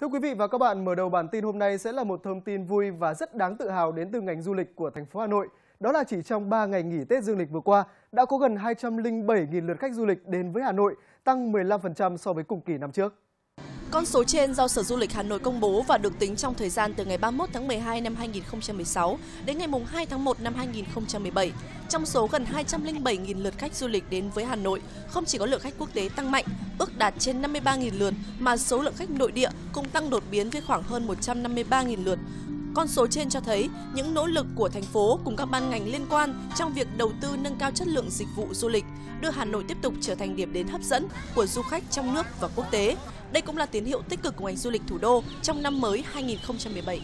Thưa quý vị và các bạn, mở đầu bản tin hôm nay sẽ là một thông tin vui và rất đáng tự hào đến từ ngành du lịch của thành phố Hà Nội. Đó là chỉ trong 3 ngày nghỉ Tết Dương lịch vừa qua, đã có gần 207.000 lượt khách du lịch đến với Hà Nội, tăng 15% so với cùng kỳ năm trước. Con số trên do Sở Du lịch Hà Nội công bố và được tính trong thời gian từ ngày 31 tháng 12 năm 2016 đến ngày 2 tháng 1 năm 2017. Trong số gần 207.000 lượt khách du lịch đến với Hà Nội, không chỉ có lượng khách quốc tế tăng mạnh, ước đạt trên 53.000 lượt, mà số lượng khách nội địa cũng tăng đột biến với khoảng hơn 153.000 lượt. Con số trên cho thấy những nỗ lực của thành phố cùng các ban ngành liên quan trong việc đầu tư nâng cao chất lượng dịch vụ du lịch, đưa Hà Nội tiếp tục trở thành điểm đến hấp dẫn của du khách trong nước và quốc tế. Đây cũng là tín hiệu tích cực của ngành du lịch thủ đô trong năm mới 2017.